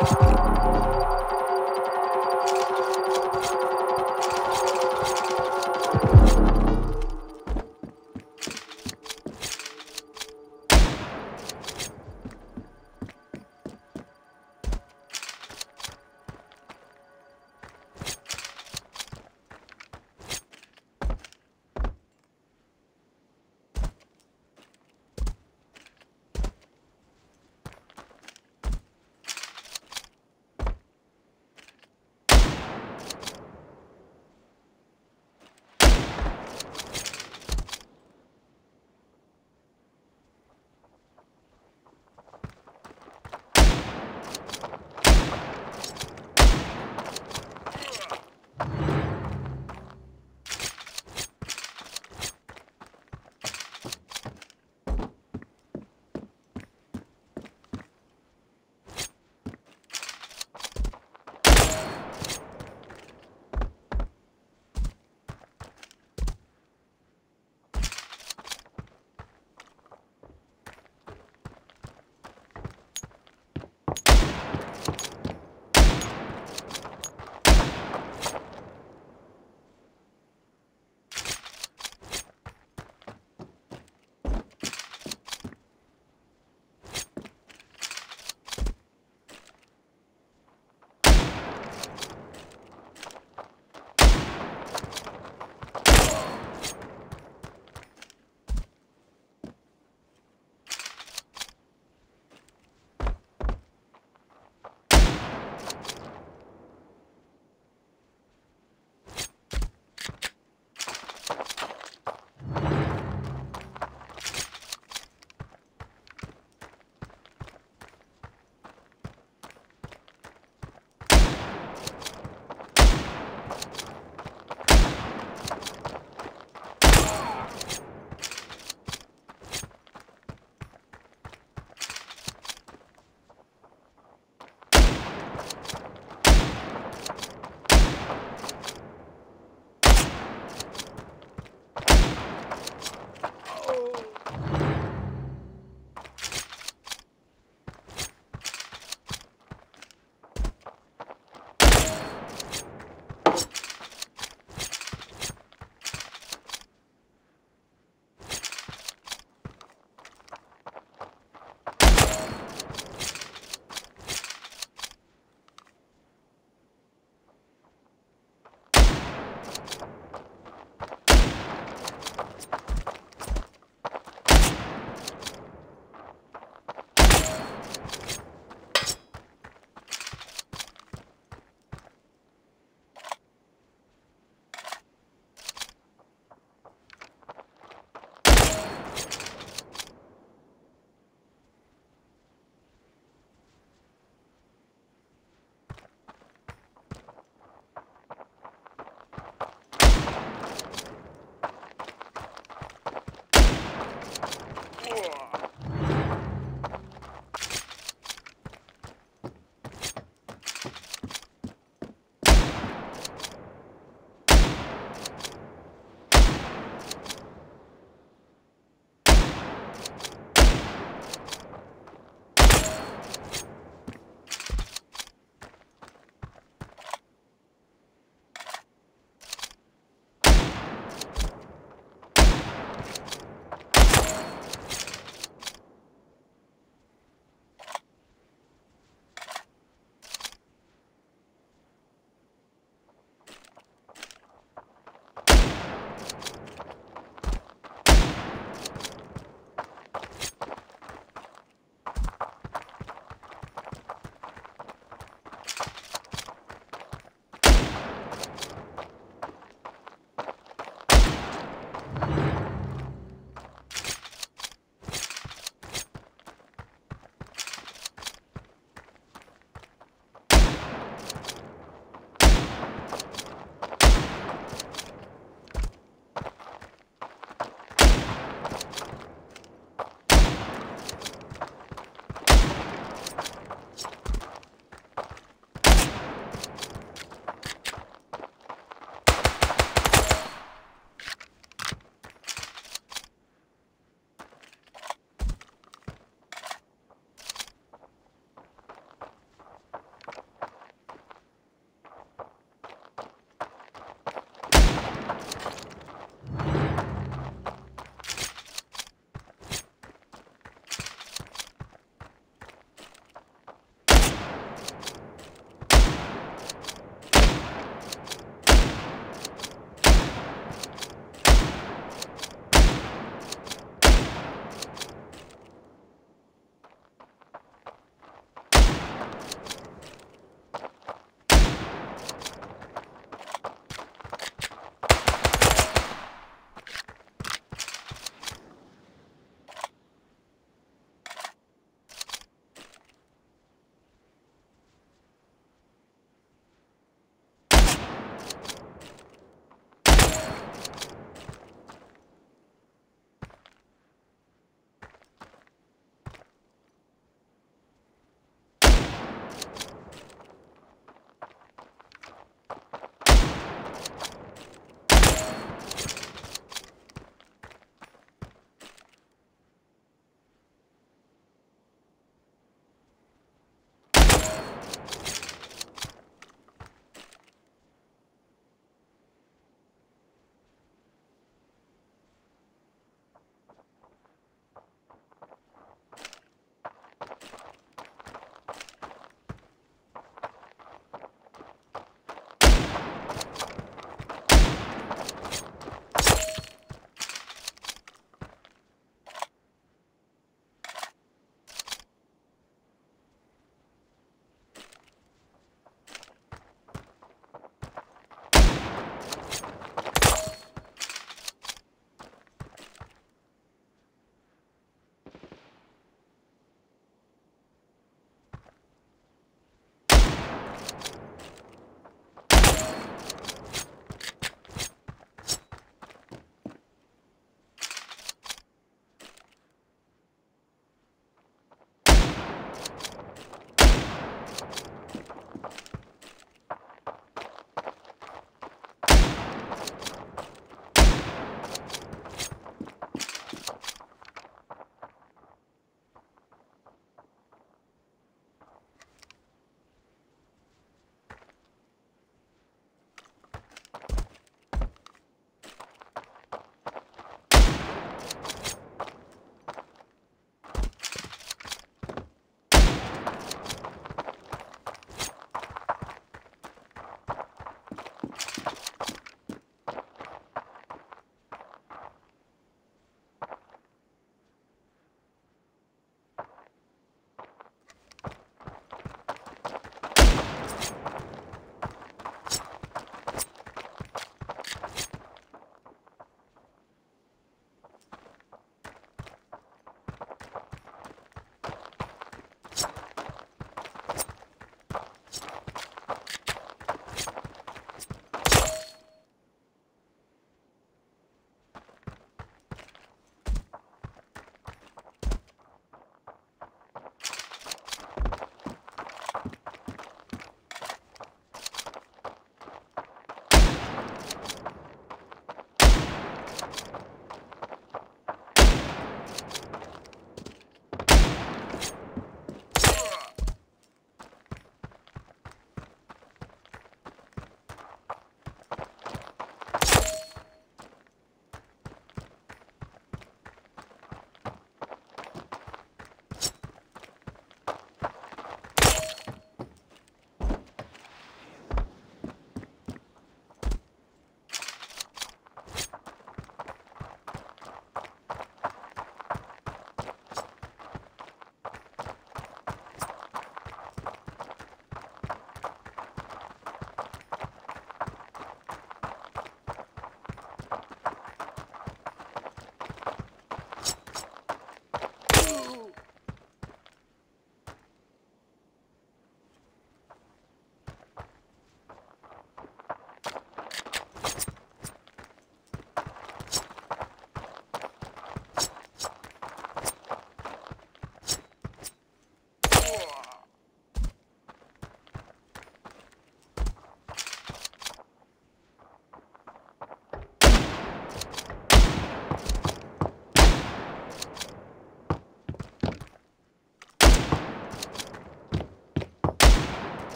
you